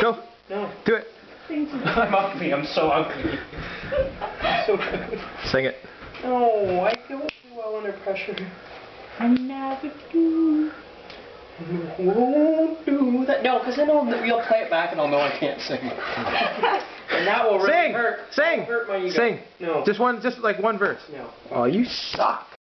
Go. No. Do it. I'm ugly. I'm so ugly. so good. Sing it. No, I don't do well under pressure. I never do. Won't do that. No, because then I'll, you'll play it back and I'll know I can't sing. and that will really Sing. hurt. Sing. Hurt my ego. Sing. No. Just one. Just like one verse. no. Oh, you suck.